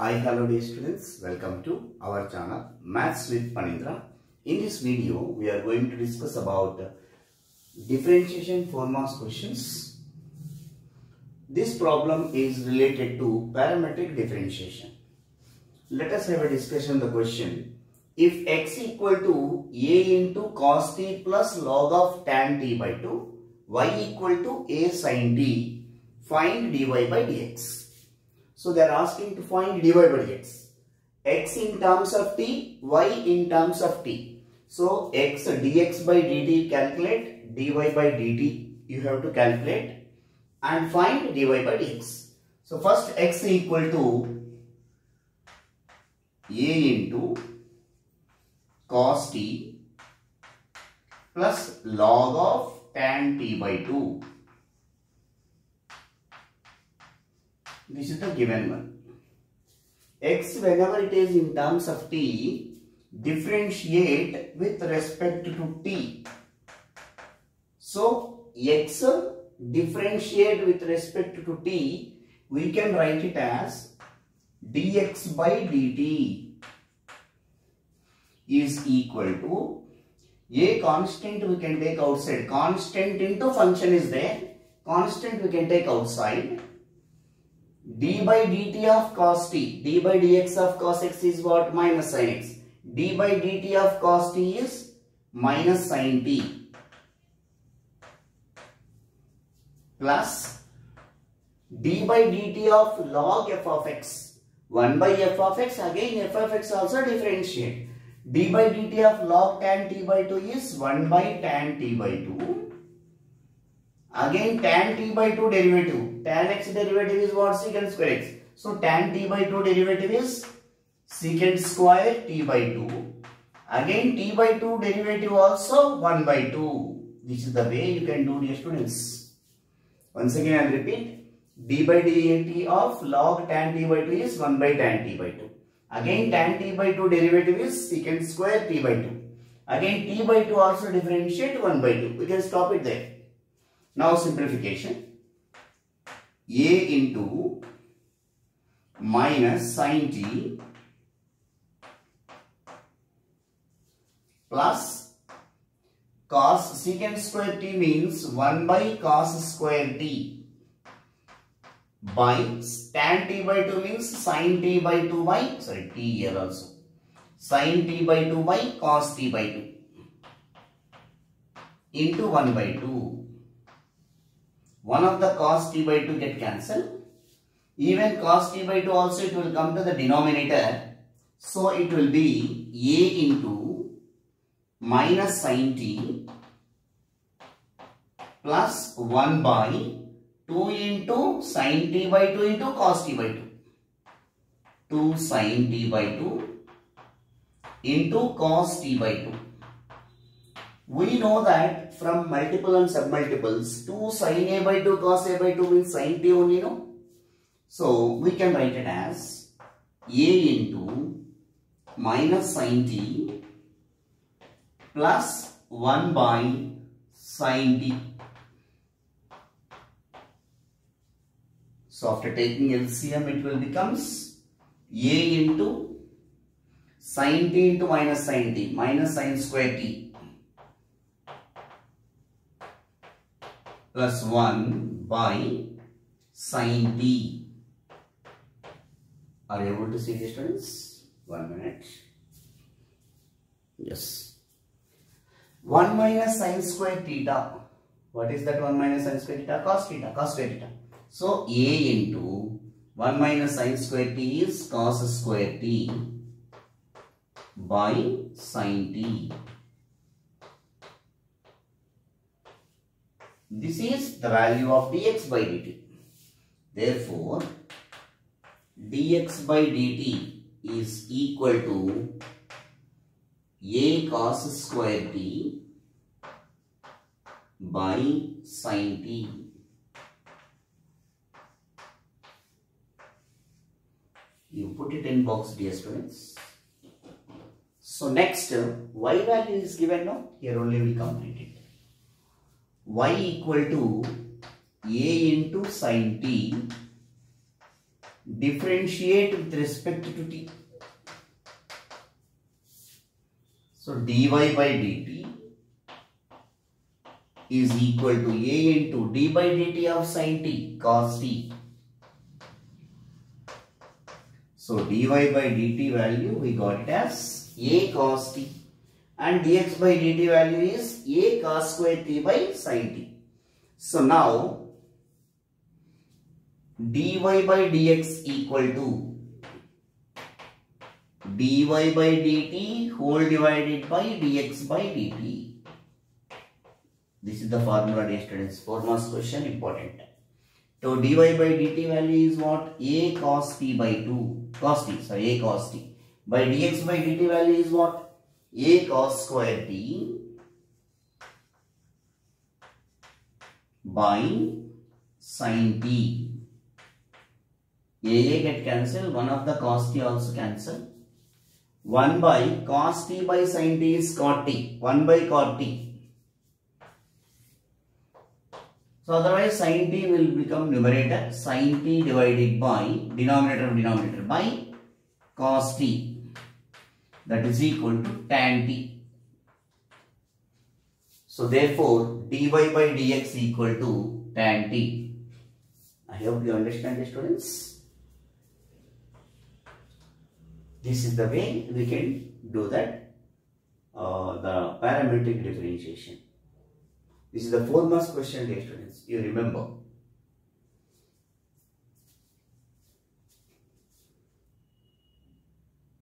Hi, hello dear students. Welcome to our channel Maths with Phaneendra. In this video, we are going to discuss about differentiation four marks questions. This problem is related to parametric differentiation. Let us have a discussion on the question. If x equal to a into cos t plus log of tan t by 2, y equal to a sin t, find dy by dx. So they are asking to find dy by dx. x in terms of t, y in terms of t. So x dx by dt calculate, dy by dt you have to calculate and find dy by dx. So first x equal to a into cos t plus log of tan t by 2. This is the given one. x whenever it is in terms of t, differentiate with respect to t. So, x differentiate with respect to t, we can write it as dx by dt is equal to a constant we can take outside. Constant into function is there. Constant we can take outside. D by dt of cos t. d by dx of cos x is what? Minus sin x. d by dt of cos t is minus sin t. Plus d by dt of log f of x. 1 by f of x. Again f of x also differentiate d by dt of log tan t by 2 is 1 by tan t by 2. Again tan t by 2 derivative. Tan x derivative is what? Secant square x. So tan t by 2 derivative is secant square t by 2. Again t by 2 derivative also 1 by 2. This is the way you can do dear students. Once again I will repeat. d by dt of log tan t by 2 is 1 by tan t by 2. Again tan t by 2 derivative is secant square t by 2. Again t by 2 also differentiate 1 by 2. We can stop it there. Now simplification. a into minus sin t plus cos secant square t means 1 by cos square t by tan t by 2 means sin t by 2 by sorry t here also sin t by 2 by cos t by 2 into 1 by 2 one of the cos t by 2 get cancelled even cos t by 2 also it will come to the denominator so it will be a into minus sin t plus 1 by 2 into sin t by 2 into cos t by 2. 2 sin t by 2 into cos t by 2. We know that from multiple and submultiples 2 sin a by 2 cos a by 2 means sin t only no. So we can write it as a into minus sin t plus 1 by sin t. So after taking LCM it will becomes A into sin t into minus sin t minus sin square t plus 1 by sin t. Are you able to see this students? One minute. Yes. 1 minus sin square theta. What is that 1 minus sin square theta? Cos theta. Cos square theta. So, A into 1 minus sin square t is cos square t by sin t. This is the value of dx by dt. Therefore, dx by dt is equal to a cos square t by sin t. You put it in box dear students. So next y value is given now. Here only we complete it. Y equal to a into sin t differentiate with respect to t. So dy by dt is equal to a into d by dt of sin t cos t. So dy by dt value we got it as a cos t and dx by dt value is a cos square t by sin t. So now dy by dx equal to dy by dt whole divided by dx by dt. This is the formula students. Four marks question important. So dy by dt value is what? a cos t by 2 cos t sorry a cos t by dx by dt value is what? A cos square t by sin t. A, A get cancelled, one of the cos t also cancel. 1 by cos t by sin t is cot t, 1 by cot t. So otherwise sin t will become numerator, sin t divided by denominator of denominator by cos t that is equal to tan t. So therefore dy by dx equal to tan t. I hope you understand the students. This is the way we can do that uh, the parametric differentiation. This is the marks question dear students. You remember.